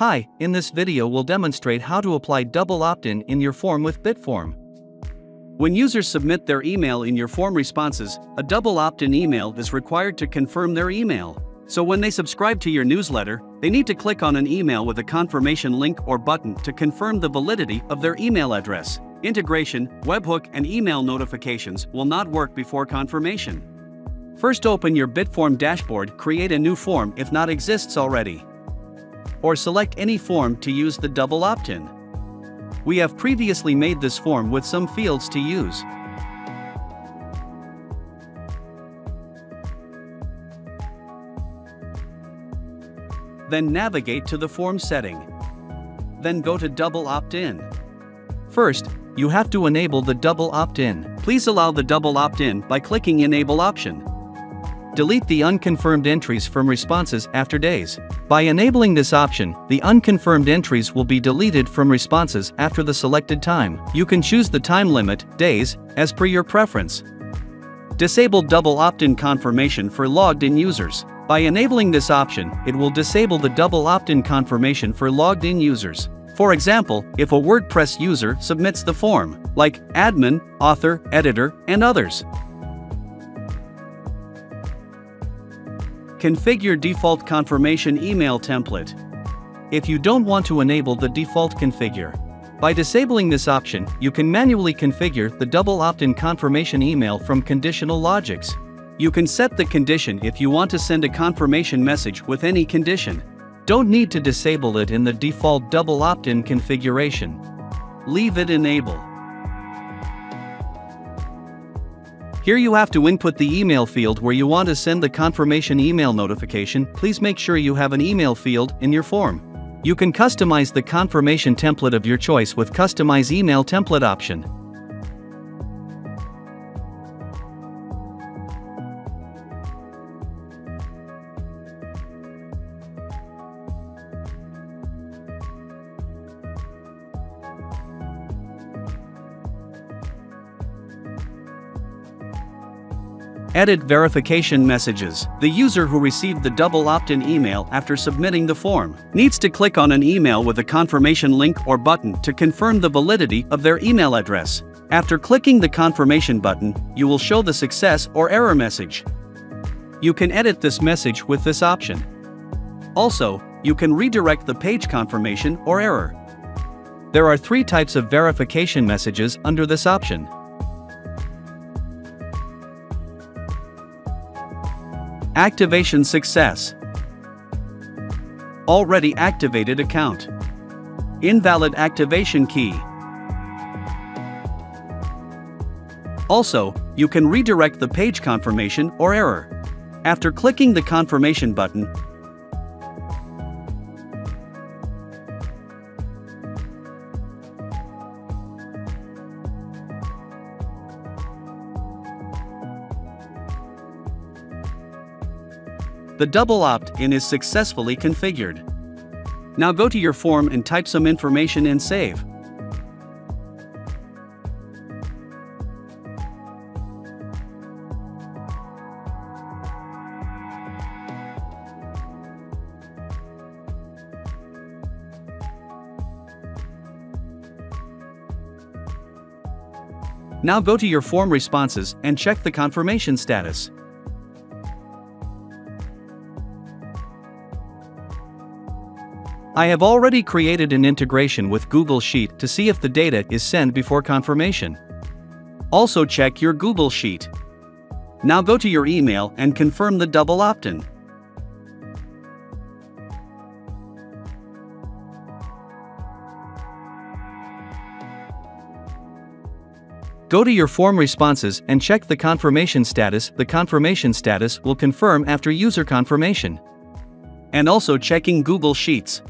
Hi, in this video we'll demonstrate how to apply double opt-in in your form with Bitform. When users submit their email in your form responses, a double opt-in email is required to confirm their email. So when they subscribe to your newsletter, they need to click on an email with a confirmation link or button to confirm the validity of their email address. Integration, webhook and email notifications will not work before confirmation. First open your Bitform dashboard, create a new form if not exists already. Or select any form to use the double opt-in. We have previously made this form with some fields to use. Then navigate to the form setting. Then go to double opt-in. First, you have to enable the double opt-in. Please allow the double opt-in by clicking Enable option. Delete the unconfirmed entries from responses after days. By enabling this option, the unconfirmed entries will be deleted from responses after the selected time. You can choose the time limit, days, as per your preference. Disable double opt-in confirmation for logged-in users. By enabling this option, it will disable the double opt-in confirmation for logged-in users. For example, if a WordPress user submits the form, like admin, author, editor, and others. Configure default confirmation email template. If you don't want to enable the default configure, by disabling this option, you can manually configure the double opt-in confirmation email from conditional logics. You can set the condition if you want to send a confirmation message with any condition. Don't need to disable it in the default double opt-in configuration. Leave it enable. Here you have to input the email field where you want to send the confirmation email notification. Please make sure you have an email field in your form. You can customize the confirmation template of your choice with Customize Email Template option. Edit verification messages. The user who received the double opt-in email after submitting the form needs to click on an email with a confirmation link or button to confirm the validity of their email address. After clicking the confirmation button, you will show the success or error message. You can edit this message with this option. Also, you can redirect the page confirmation or error. There are three types of verification messages under this option. Activation success. Already activated account. Invalid activation key. Also, you can redirect the page confirmation or error. After clicking the confirmation button, The double opt-in is successfully configured. Now go to your form and type some information and save. Now go to your form responses and check the confirmation status. I have already created an integration with Google Sheet to see if the data is sent before confirmation. Also check your Google Sheet. Now go to your email and confirm the double opt-in. Go to your form responses and check the confirmation status. The confirmation status will confirm after user confirmation. And also checking Google Sheets.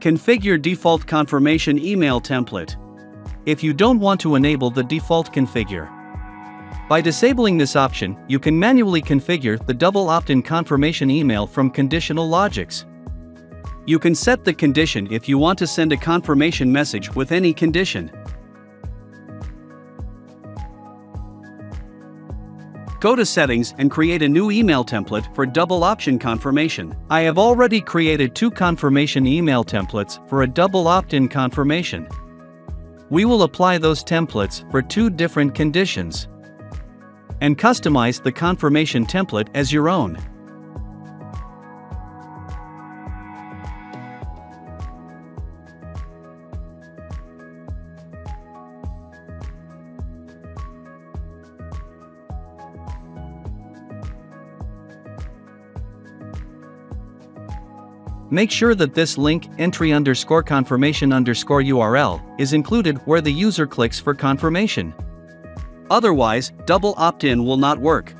Configure default confirmation email template. If you don't want to enable the default configure, By disabling this option, you can manually configure the double opt-in confirmation email from Conditional Logics. You can set the condition if you want to send a confirmation message with any condition. Go to Settings and create a new email template for double option confirmation. I have already created two confirmation email templates for a double opt-in confirmation. We will apply those templates for two different conditions and customize the confirmation template as your own. Make sure that this link entry underscore confirmation underscore URL is included where the user clicks for confirmation. Otherwise, double opt-in will not work.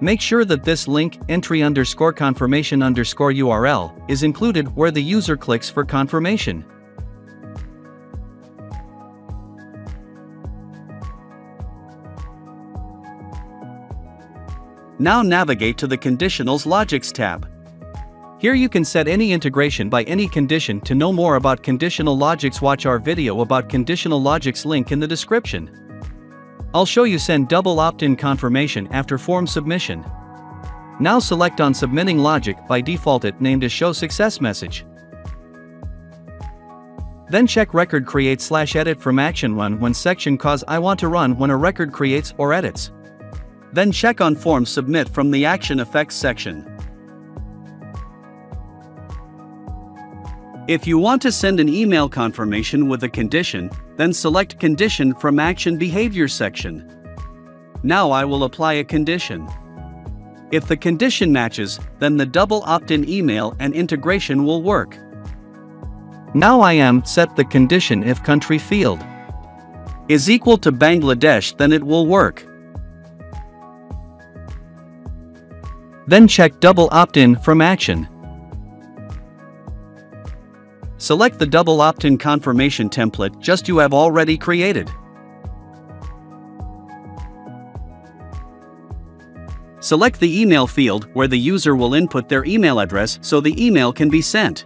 Make sure that this link entry underscore confirmation underscore URL is included where the user clicks for confirmation. Now navigate to the Conditionals Logics tab. Here you can set any integration by any condition to know more about conditional logics watch our video about conditional logics link in the description. I'll show you send double opt-in confirmation after form submission. Now select on submitting logic by default it named as show success message. Then check record create slash edit from action run when section cause I want to run when a record creates or edits. Then check on Form Submit from the Action Effects section. If you want to send an email confirmation with a condition, then select Condition from Action Behavior section. Now I will apply a condition. If the condition matches, then the double opt-in email and integration will work. Now I am set the condition if country field is equal to Bangladesh then it will work. Then check Double Opt-in from Action. Select the double opt-in confirmation template just you have already created. Select the email field where the user will input their email address so the email can be sent.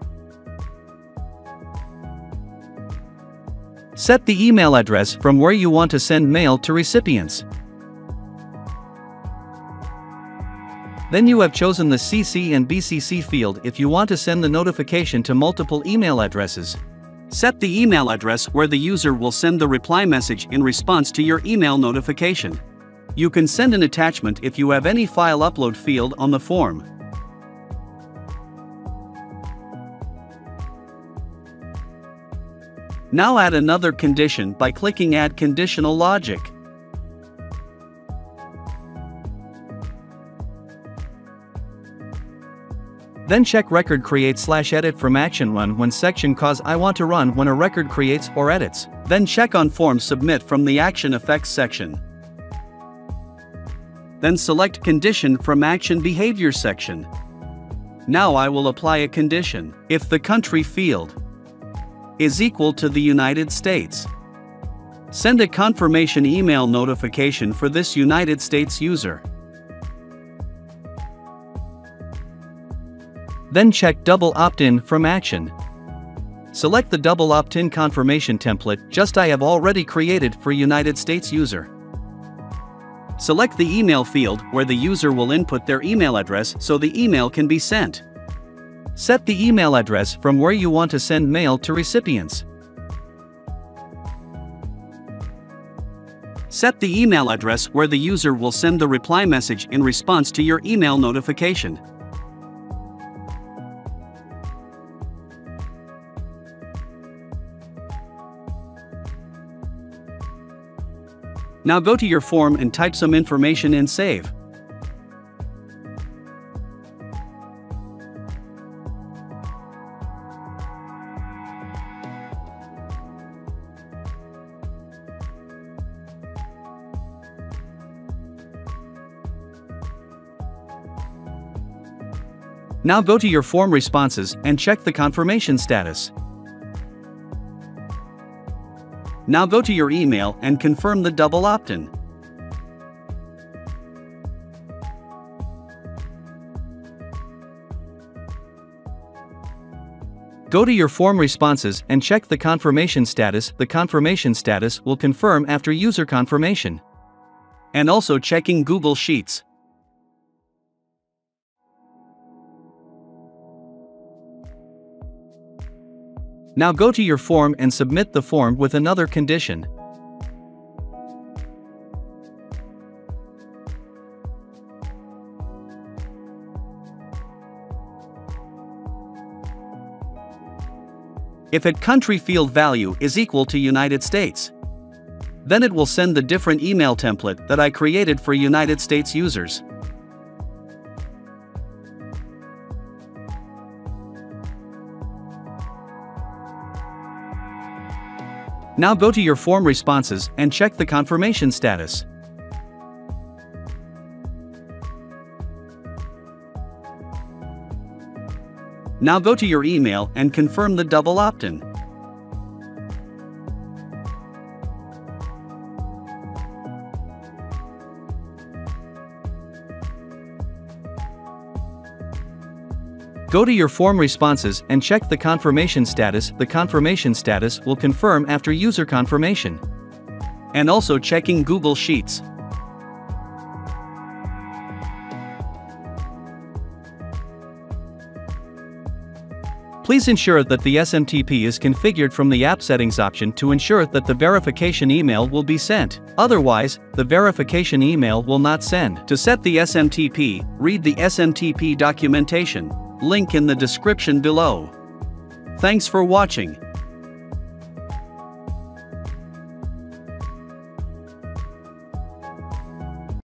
Set the email address from where you want to send mail to recipients. Then you have chosen the CC and BCC field if you want to send the notification to multiple email addresses. Set the email address where the user will send the reply message in response to your email notification. You can send an attachment if you have any file upload field on the form. Now add another condition by clicking Add Conditional Logic. Then check record create slash edit from action run when section cause I want to run when a record creates or edits. Then check on form submit from the action effects section. Then select condition from action behavior section. Now I will apply a condition if the country field is equal to the United States. Send a confirmation email notification for this United States user. Then check Double Opt-in from Action. Select the Double Opt-in confirmation template just I have already created for United States user. Select the email field where the user will input their email address so the email can be sent. Set the email address from where you want to send mail to recipients. Set the email address where the user will send the reply message in response to your email notification. Now go to your form and type some information and save. Now go to your form responses and check the confirmation status. Now go to your email and confirm the double opt-in. Go to your form responses and check the confirmation status. The confirmation status will confirm after user confirmation. And also checking Google Sheets. Now go to your form and submit the form with another condition. if a country field value is equal to United States. Then it will send the different email template that I created for United States users. Now go to your form responses and check the confirmation status. Now go to your email and confirm the double opt-in. Go to your form responses and check the confirmation status. The confirmation status will confirm after user confirmation. And also checking Google Sheets. Please ensure that the SMTP is configured from the App Settings option to ensure that the verification email will be sent. Otherwise, the verification email will not send. To set the SMTP, read the SMTP documentation. Link in the description below. Thanks for watching.